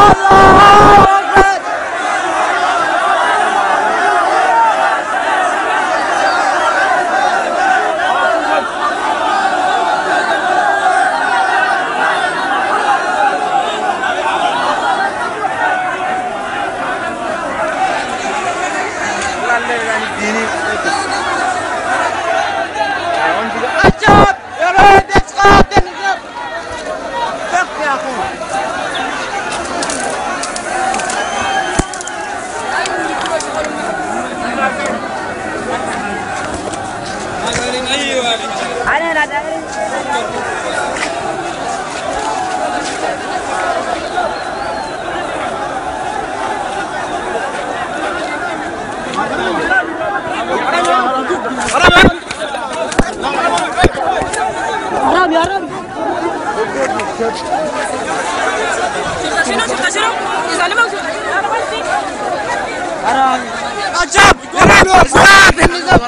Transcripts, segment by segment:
Allah حرام يا رب شنو شفت شنو؟ يسلمك حرام عجب يقولوا أستاذ النظام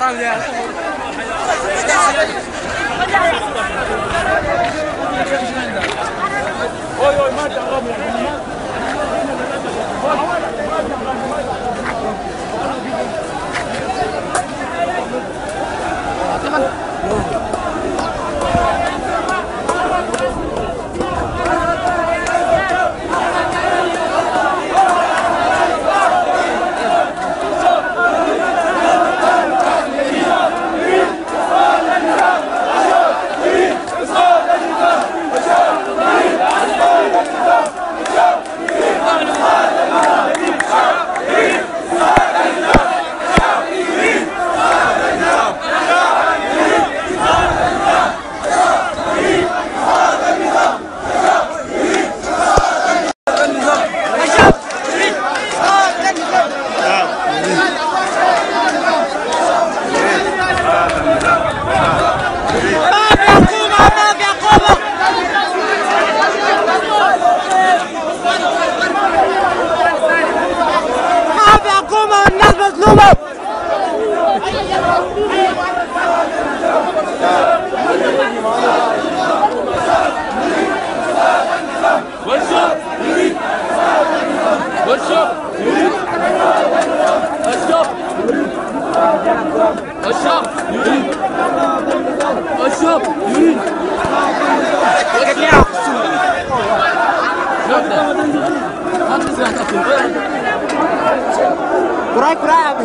مظلومه الناس مظلومه الشعب يريد الشعب يريد Hadi sen atın. कुराए कुराए आप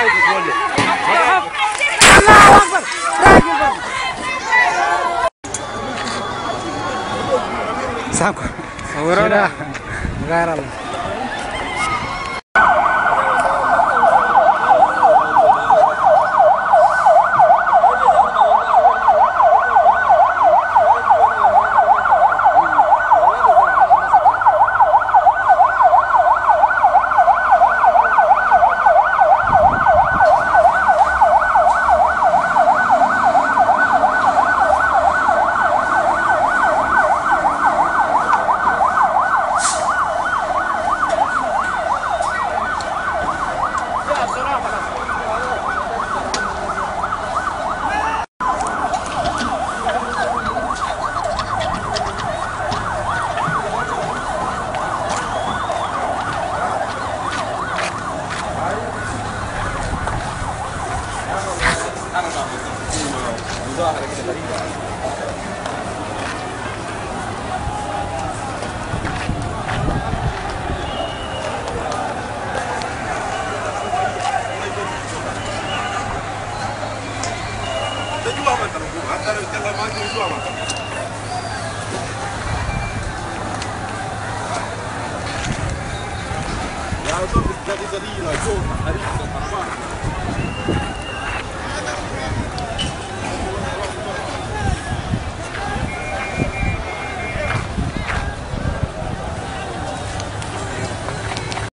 Sampai. Sampai. Sampai. Magaalada Ya zo da dadi dadi na